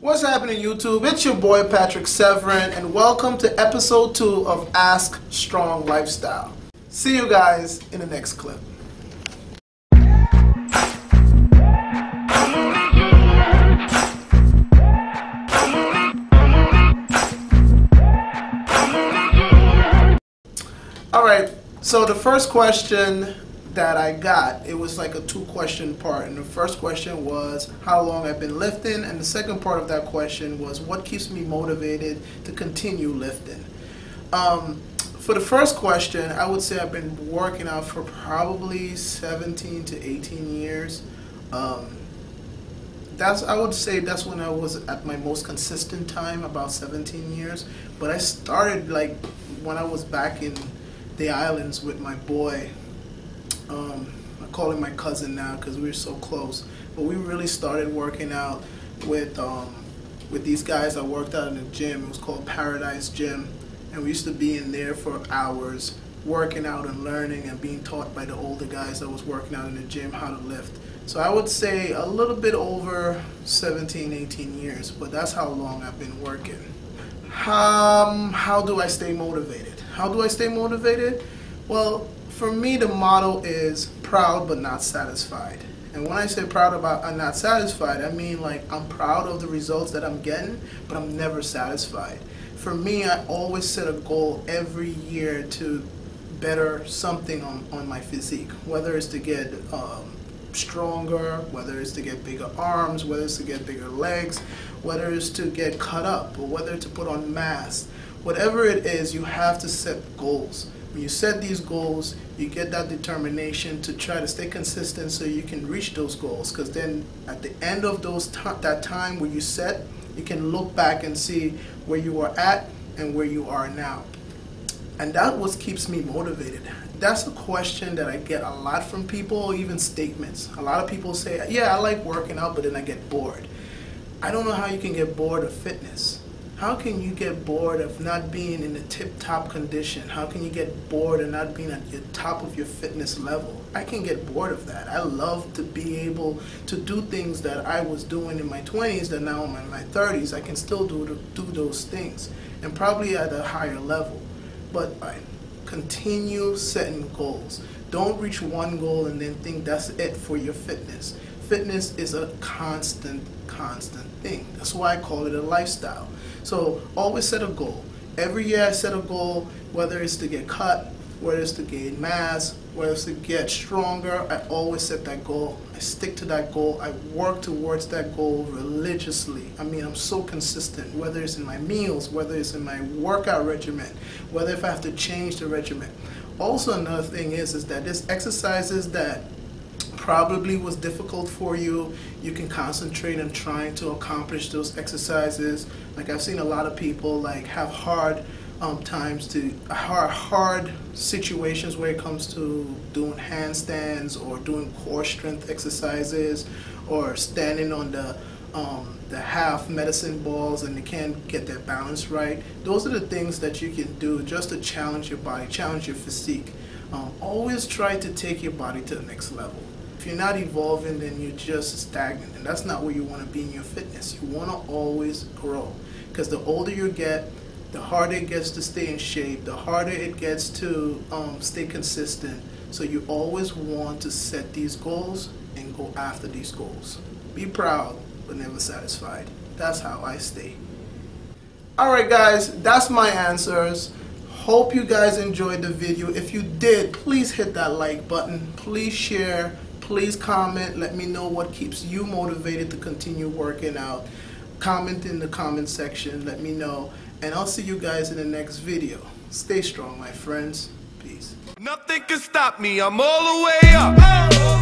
What's happening, YouTube? It's your boy Patrick Severin, and welcome to episode two of Ask Strong Lifestyle. See you guys in the next clip. All right, so the first question that I got, it was like a two question part. And the first question was how long I've been lifting. And the second part of that question was what keeps me motivated to continue lifting. Um, for the first question, I would say I've been working out for probably 17 to 18 years. Um, that's I would say that's when I was at my most consistent time, about 17 years. But I started like when I was back in the islands with my boy. Um, I call him my cousin now because we are so close. But we really started working out with um, with these guys. I worked out in the gym. It was called Paradise Gym, and we used to be in there for hours working out and learning and being taught by the older guys that was working out in the gym how to lift. So I would say a little bit over 17, 18 years, but that's how long I've been working. Um, how do I stay motivated? How do I stay motivated? Well, for me, the model is proud but not satisfied. And when I say proud about I'm not satisfied, I mean like I'm proud of the results that I'm getting, but I'm never satisfied. For me, I always set a goal every year to better something on, on my physique, whether it's to get um, stronger, whether it's to get bigger arms, whether it's to get bigger legs, whether it's to get cut up, or whether to put on mass whatever it is, you have to set goals. When you set these goals, you get that determination to try to stay consistent so you can reach those goals. Because then at the end of those that time where you set, you can look back and see where you are at and where you are now. And that what keeps me motivated. That's a question that I get a lot from people, even statements. A lot of people say, yeah, I like working out, but then I get bored. I don't know how you can get bored of fitness how can you get bored of not being in the tip-top condition? How can you get bored of not being at the top of your fitness level? I can get bored of that. I love to be able to do things that I was doing in my 20s that now I'm in my 30s. I can still do, do those things and probably at a higher level. But I continue setting goals. Don't reach one goal and then think that's it for your fitness. Fitness is a constant, constant thing. That's why I call it a lifestyle. So always set a goal. Every year I set a goal, whether it's to get cut, whether it's to gain mass, whether it's to get stronger, I always set that goal. I stick to that goal. I work towards that goal religiously. I mean, I'm so consistent, whether it's in my meals, whether it's in my workout regimen, whether if I have to change the regimen. Also, another thing is, is that there's exercises that probably was difficult for you, you can concentrate on trying to accomplish those exercises. Like I've seen a lot of people like have hard um, times to hard, hard situations where it comes to doing handstands or doing core strength exercises or standing on the um, the half medicine balls and they can't get their balance right. Those are the things that you can do just to challenge your body, challenge your physique. Um, always try to take your body to the next level. If you're not evolving, then you're just stagnant. And that's not where you want to be in your fitness. You want to always grow. Because the older you get, the harder it gets to stay in shape, the harder it gets to um, stay consistent. So you always want to set these goals and go after these goals. Be proud, but never satisfied. That's how I stay. Alright guys, that's my answers. Hope you guys enjoyed the video. If you did, please hit that like button. Please share Please comment. Let me know what keeps you motivated to continue working out. Comment in the comment section. Let me know. And I'll see you guys in the next video. Stay strong, my friends. Peace. Nothing can stop me. I'm all the way up.